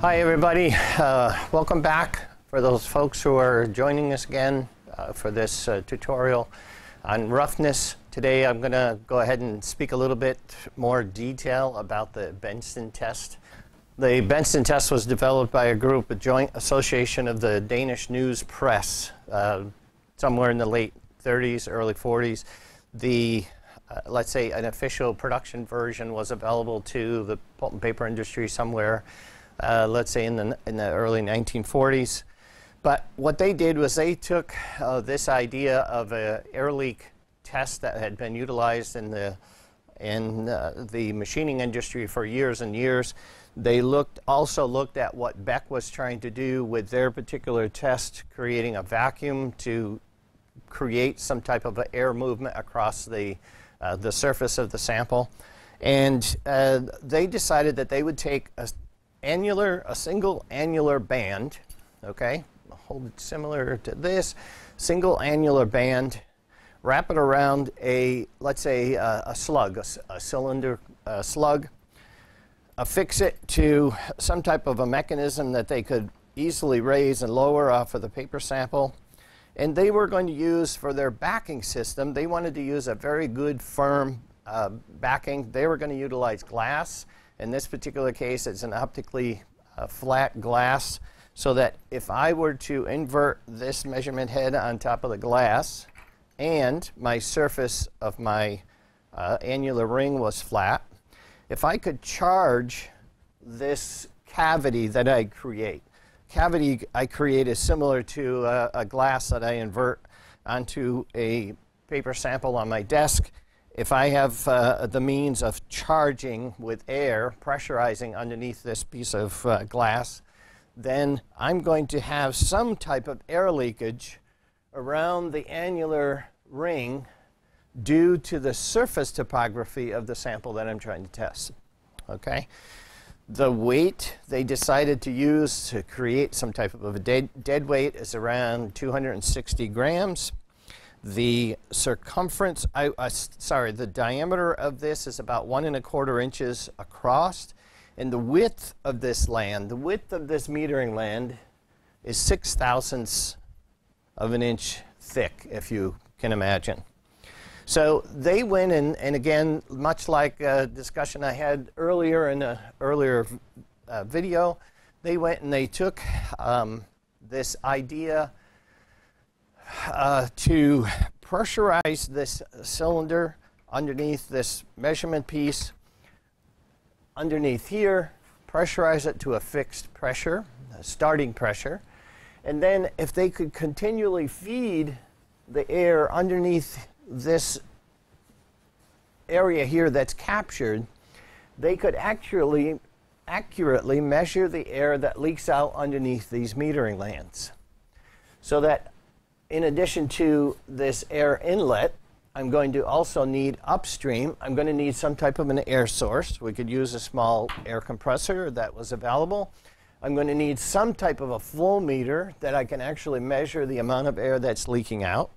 Hi everybody, uh, welcome back for those folks who are joining us again uh, for this uh, tutorial on roughness. Today I'm going to go ahead and speak a little bit more detail about the Bendtsen test. The Bendtsen test was developed by a group, a joint association of the Danish news press, uh, somewhere in the late 30s, early 40s. The uh, let's say an official production version was available to the pulp and paper industry somewhere uh, let's say in the, in the early 1940s. But what they did was they took uh, this idea of an air leak test that had been utilized in the in uh, the machining industry for years and years. They looked also looked at what Beck was trying to do with their particular test, creating a vacuum to create some type of air movement across the uh, the surface of the sample. And uh, they decided that they would take a annular, a single annular band, okay, hold it similar to this, single annular band, wrap it around a, let's say, uh, a slug, a, a cylinder uh, slug, affix it to some type of a mechanism that they could easily raise and lower off of the paper sample. And they were going to use for their backing system, they wanted to use a very good firm uh, backing. They were going to utilize glass in this particular case, it's an optically uh, flat glass so that if I were to invert this measurement head on top of the glass and my surface of my uh, annular ring was flat, if I could charge this cavity that I create, cavity I create is similar to a, a glass that I invert onto a paper sample on my desk if I have uh, the means of charging with air, pressurizing underneath this piece of uh, glass, then I'm going to have some type of air leakage around the annular ring due to the surface topography of the sample that I'm trying to test. Okay? The weight they decided to use to create some type of a dead, dead weight is around 260 grams. The circumference, I, uh, sorry, the diameter of this is about one and a quarter inches across. And the width of this land, the width of this metering land is six thousandths of an inch thick, if you can imagine. So they went and, and again, much like a discussion I had earlier in an earlier uh, video, they went and they took um, this idea uh, to pressurize this cylinder underneath this measurement piece, underneath here, pressurize it to a fixed pressure, a starting pressure, and then if they could continually feed the air underneath this area here that's captured, they could actually accurately measure the air that leaks out underneath these metering lands. So that in addition to this air inlet, I'm going to also need upstream, I'm going to need some type of an air source. We could use a small air compressor that was available. I'm going to need some type of a flow meter that I can actually measure the amount of air that's leaking out.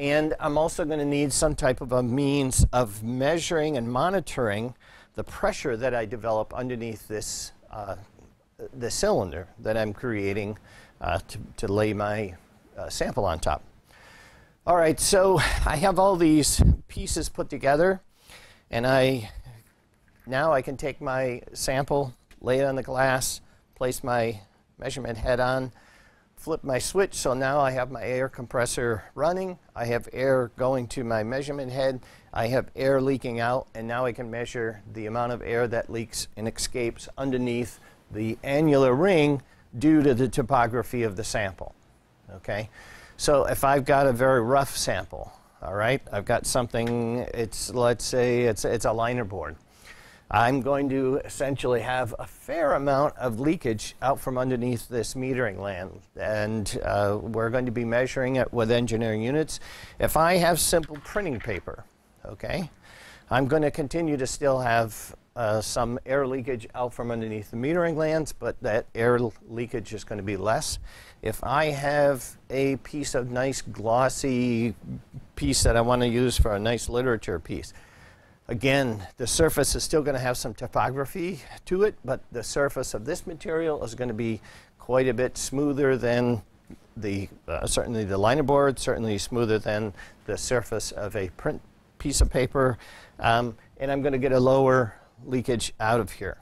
And I'm also going to need some type of a means of measuring and monitoring the pressure that I develop underneath this uh, the cylinder that I'm creating uh, to, to lay my uh, sample on top. All right, so I have all these pieces put together, and I now I can take my sample, lay it on the glass, place my measurement head on, flip my switch, so now I have my air compressor running, I have air going to my measurement head, I have air leaking out, and now I can measure the amount of air that leaks and escapes underneath the annular ring due to the topography of the sample. Okay? So if I've got a very rough sample, all right, I've got something, it's, let's say it's, it's a liner board. I'm going to essentially have a fair amount of leakage out from underneath this metering land. And uh, we're going to be measuring it with engineering units. If I have simple printing paper, okay, I'm going to continue to still have uh, some air leakage out from underneath the metering lands, but that air leakage is going to be less. If I have a piece of nice glossy piece that I want to use for a nice literature piece, Again, the surface is still going to have some topography to it, but the surface of this material is going to be quite a bit smoother than the, uh, certainly the liner board, certainly smoother than the surface of a print piece of paper, um, and I'm going to get a lower leakage out of here.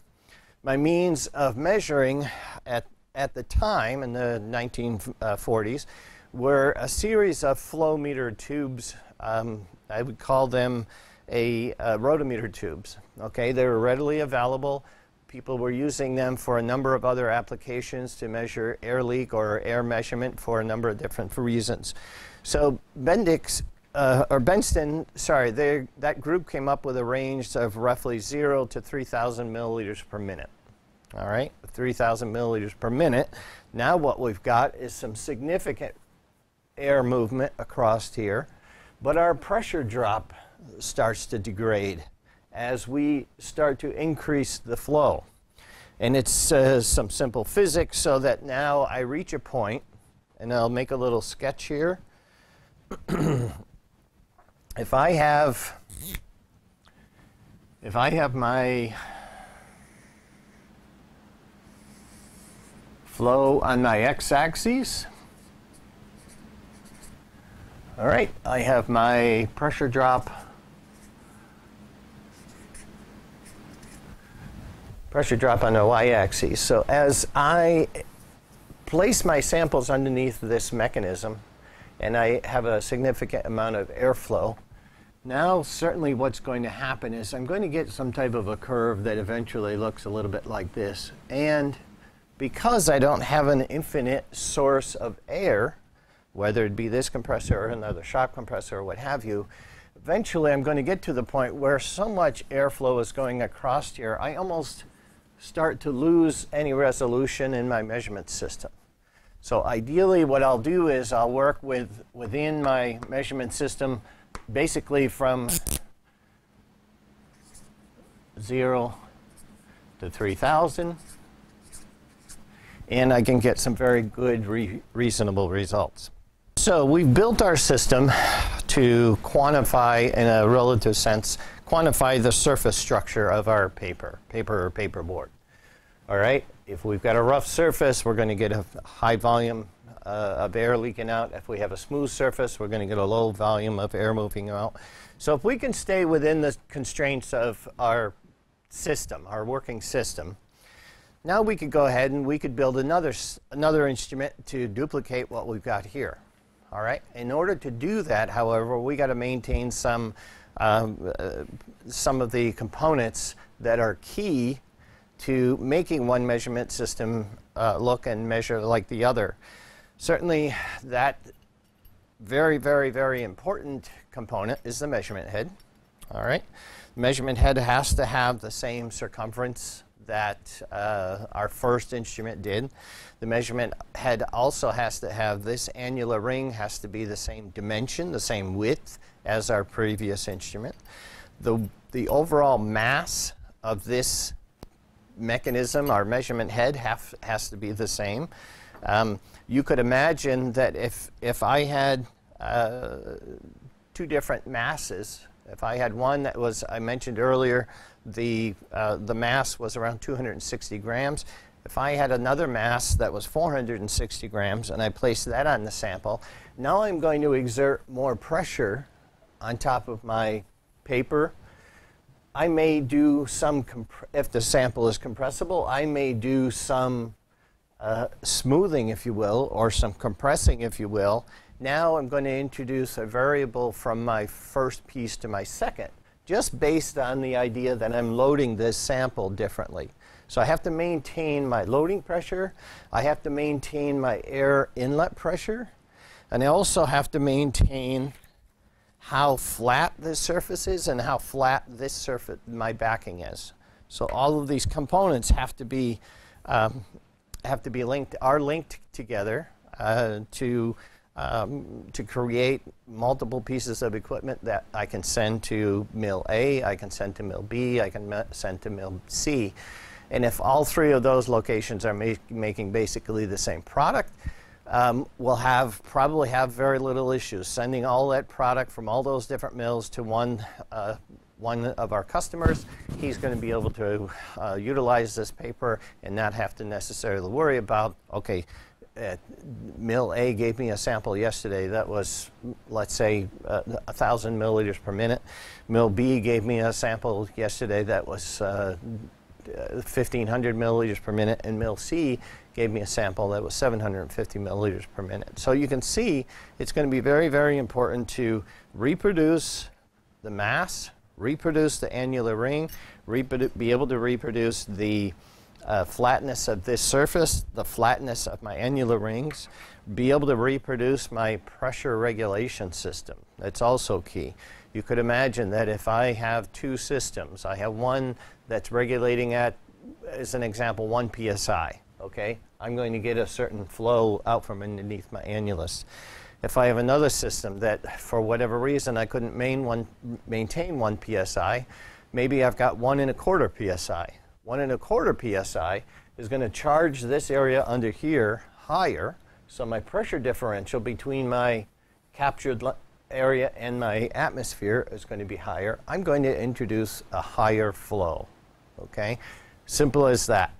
My means of measuring at, at the time in the 1940s were a series of flow meter tubes. Um, I would call them a uh, rotometer tubes. Okay, they were readily available. People were using them for a number of other applications to measure air leak or air measurement for a number of different reasons. So Bendix uh, or Bendtsen, sorry, that group came up with a range of roughly zero to 3,000 milliliters per minute. All right, 3,000 milliliters per minute. Now what we've got is some significant air movement across here, but our pressure drop starts to degrade as we start to increase the flow. And it's uh, some simple physics so that now I reach a point, and I'll make a little sketch here. if I have if I have my flow on my x-axis, all right, I have my pressure drop pressure drop on the y-axis. So as I place my samples underneath this mechanism and I have a significant amount of airflow, now, certainly what's going to happen is I'm going to get some type of a curve that eventually looks a little bit like this. And because I don't have an infinite source of air, whether it be this compressor or another shop compressor or what have you, eventually I'm going to get to the point where so much airflow is going across here, I almost start to lose any resolution in my measurement system. So ideally what I'll do is I'll work with within my measurement system basically from 0 to 3000 and I can get some very good re reasonable results. So we've built our system to quantify in a relative sense quantify the surface structure of our paper, paper or paperboard. All right, if we've got a rough surface, we're going to get a high volume uh, of air leaking out. If we have a smooth surface, we're going to get a low volume of air moving out. So if we can stay within the constraints of our system, our working system, now we could go ahead and we could build another, another instrument to duplicate what we've got here. All right. In order to do that, however, we got to maintain some um, uh, some of the components that are key to making one measurement system uh, look and measure like the other. Certainly, that very, very, very important component is the measurement head. All right. The measurement head has to have the same circumference that uh, our first instrument did. The measurement head also has to have this annular ring has to be the same dimension, the same width as our previous instrument. The, the overall mass of this mechanism, our measurement head, have, has to be the same. Um, you could imagine that if, if I had uh, two different masses, if I had one that was, I mentioned earlier, the, uh, the mass was around 260 grams. If I had another mass that was 460 grams and I placed that on the sample, now I'm going to exert more pressure on top of my paper. I may do some, if the sample is compressible, I may do some uh, smoothing, if you will, or some compressing, if you will. Now I'm going to introduce a variable from my first piece to my second, just based on the idea that I'm loading this sample differently. So I have to maintain my loading pressure, I have to maintain my air inlet pressure, and I also have to maintain how flat this surface is and how flat this surface, my backing is. So all of these components have to be um, have to be linked, are linked together uh, to, um, to create multiple pieces of equipment that I can send to mill A, I can send to mill B, I can send to mill C. And if all three of those locations are ma making basically the same product, um, will have probably have very little issues sending all that product from all those different mills to one uh, one of our customers. He's going to be able to uh, utilize this paper and not have to necessarily worry about okay. Uh, mill A gave me a sample yesterday that was, let's say, uh, a thousand milliliters per minute. Mill B gave me a sample yesterday that was uh, 1500 milliliters per minute, and Mill C gave me a sample that was 750 milliliters per minute. So you can see it's going to be very, very important to reproduce the mass, reproduce the annular ring, be able to reproduce the uh, flatness of this surface, the flatness of my annular rings, be able to reproduce my pressure regulation system. That's also key. You could imagine that if I have two systems, I have one that's regulating at, as an example, 1 psi, okay? I'm going to get a certain flow out from underneath my annulus. If I have another system that, for whatever reason, I couldn't main one, maintain 1 psi, maybe I've got 1 and a quarter psi. 1 and a quarter psi is going to charge this area under here higher, so my pressure differential between my captured area and my atmosphere is going to be higher. I'm going to introduce a higher flow. Okay? Simple as that.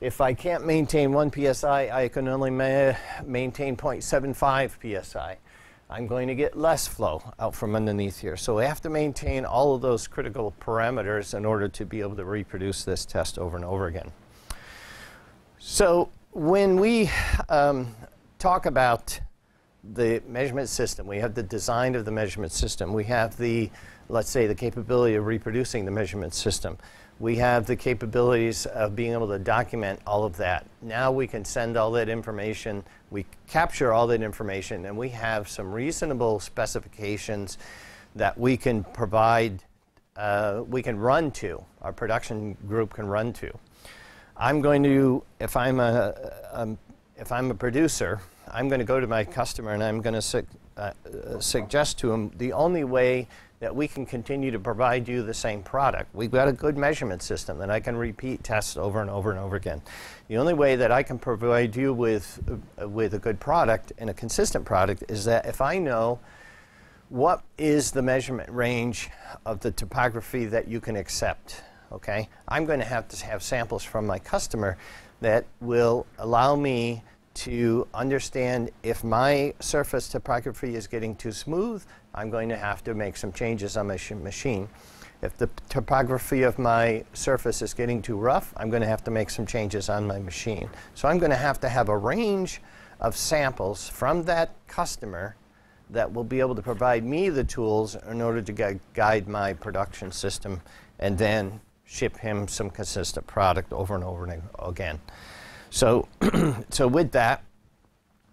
If I can't maintain 1 psi, I can only ma maintain 0.75 psi. I'm going to get less flow out from underneath here. So we have to maintain all of those critical parameters in order to be able to reproduce this test over and over again. So when we um, talk about the measurement system, we have the design of the measurement system, we have the, let's say, the capability of reproducing the measurement system we have the capabilities of being able to document all of that. Now we can send all that information, we capture all that information, and we have some reasonable specifications that we can provide, uh, we can run to, our production group can run to. I'm going to, if I'm a, a if I'm a producer, I'm going to go to my customer and I'm going to su uh, suggest to him the only way that we can continue to provide you the same product. We've got a good measurement system that I can repeat tests over and over and over again. The only way that I can provide you with, uh, with a good product and a consistent product is that if I know what is the measurement range of the topography that you can accept, okay? I'm going to have to have samples from my customer that will allow me to understand if my surface topography is getting too smooth, I'm going to have to make some changes on my machine. If the topography of my surface is getting too rough, I'm going to have to make some changes on my machine. So I'm going to have to have a range of samples from that customer that will be able to provide me the tools in order to gu guide my production system and then ship him some consistent product over and over and again. So, so with that,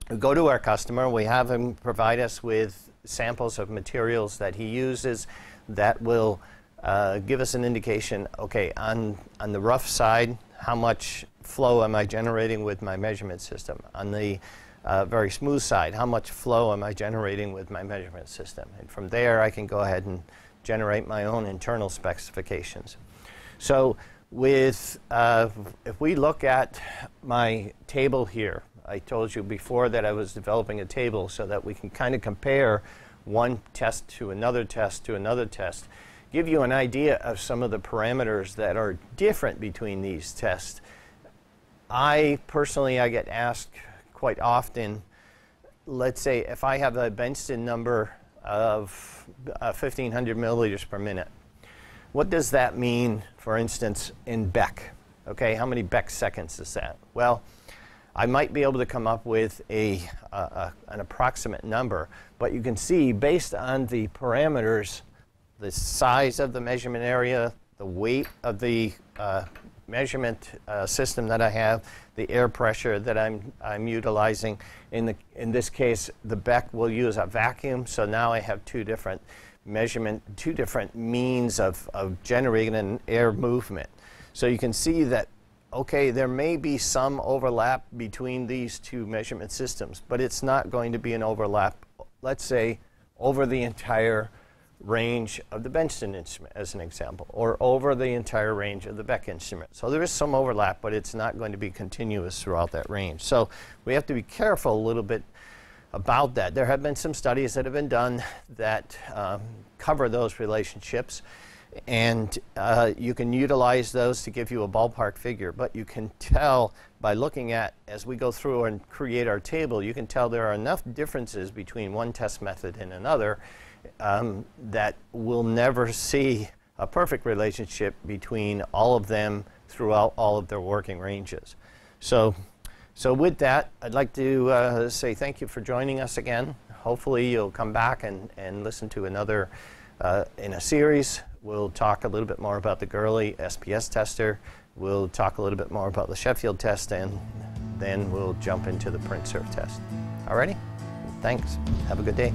we go to our customer, we have him provide us with samples of materials that he uses that will uh, give us an indication, okay, on, on the rough side, how much flow am I generating with my measurement system? On the uh, very smooth side, how much flow am I generating with my measurement system? And from there, I can go ahead and generate my own internal specifications. So with, uh, if we look at my table here, I told you before that I was developing a table so that we can kind of compare one test to another test to another test, give you an idea of some of the parameters that are different between these tests. I personally, I get asked quite often, let's say if I have a Bendtsen number of uh, 1500 milliliters per minute, what does that mean, for instance, in Beck? Okay, how many Beck seconds is that? Well, I might be able to come up with a, uh, an approximate number, but you can see based on the parameters, the size of the measurement area, the weight of the uh, measurement uh, system that I have, the air pressure that I'm, I'm utilizing. In, the, in this case, the Beck will use a vacuum, so now I have two different measurement, two different means of, of generating an air movement. So you can see that, okay, there may be some overlap between these two measurement systems, but it's not going to be an overlap, let's say, over the entire range of the Bendtsen instrument, as an example, or over the entire range of the Beck instrument. So there is some overlap, but it's not going to be continuous throughout that range. So we have to be careful a little bit about that. There have been some studies that have been done that um, cover those relationships, and uh, you can utilize those to give you a ballpark figure. But you can tell by looking at, as we go through and create our table, you can tell there are enough differences between one test method and another um, that we'll never see a perfect relationship between all of them throughout all of their working ranges. So, so with that, I'd like to uh, say thank you for joining us again. Hopefully you'll come back and, and listen to another uh, in a series. We'll talk a little bit more about the Gurley SPS tester. We'll talk a little bit more about the Sheffield test, and then we'll jump into the PrintSurf test. Alrighty? Thanks. Have a good day.